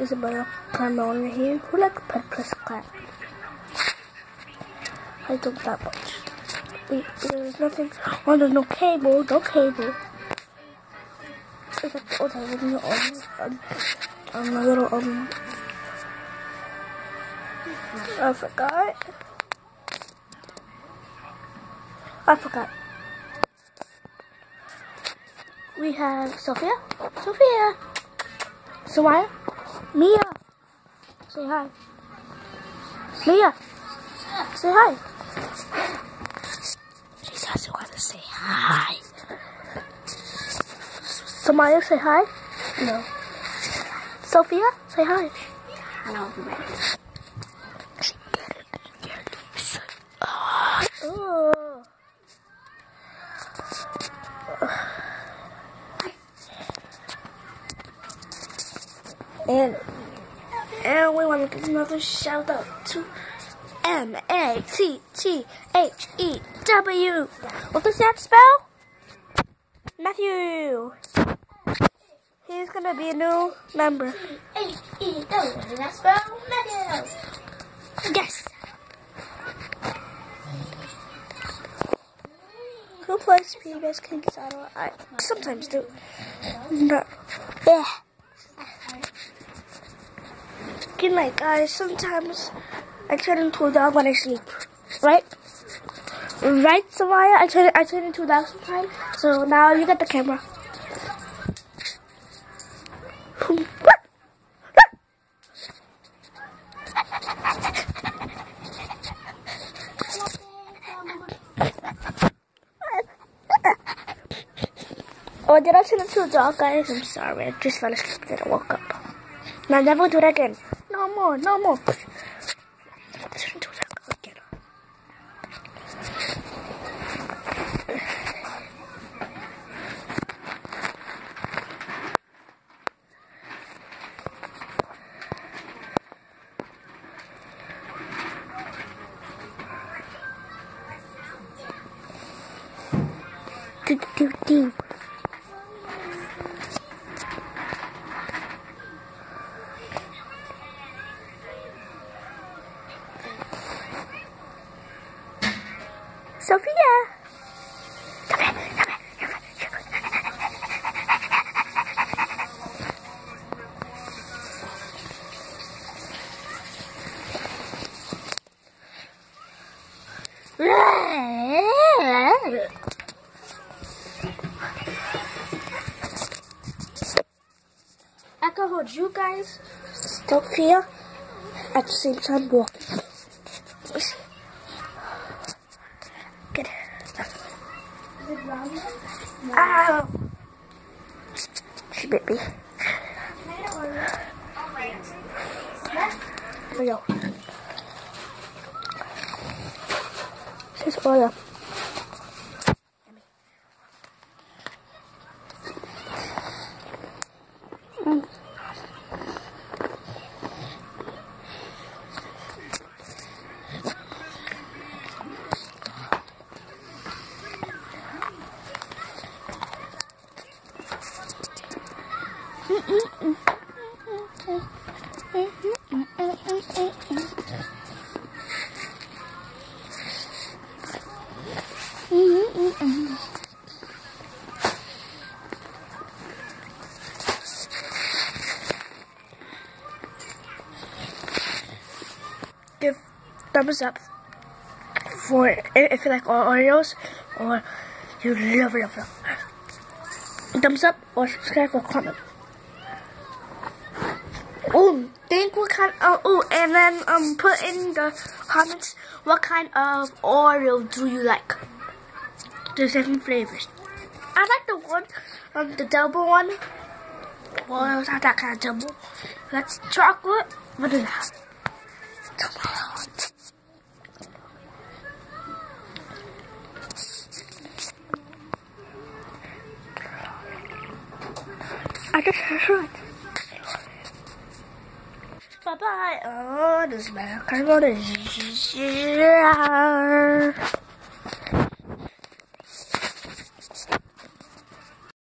Isabella Carmona here. Who like plus clap? I don't that much. Wait, there's nothing. Oh, there's no cable. No cable. Oh, there's no um, a little um. I forgot. I forgot. We have Sophia. Sophia. Samaya. Mia. Say hi. Mia. Say hi. She doesn't want to say hi. Samaya, say hi. No. Sophia, say hi. Everybody. She get it. Get it. Oh. And and we want to give another shout out to M A T T H E W. What does that spell? Matthew. He's gonna be a new member. H E W. Does that spell Matthew? Yes. Who plays PBS King Saddle? I sometimes do. No. Yeah. Good night, guys. Sometimes I turn into a dog when I sleep. Right? Right, Samaya? I turn I turn into a dog sometimes. So now you get the camera. Oh, did I turn into a dog, guys? I'm sorry. I just fell asleep then I woke up. Now never do that again. No more, no more. Into a again. Do do do. I can hold you guys, Sophia, at the same time walking. Good. Ow! She bit me. Here we go. This is oil. Give thumbs up for if you like Oreos or you love love love. Thumbs up or subscribe or comment. Oh, think what kind of, oh, and then um put in the comments what kind of Oreo do you like? There's different flavors. I like the one, um, the double one. Well, it's not that kind of double. That's chocolate vanilla. I just heard. Bye. Oh, this is my.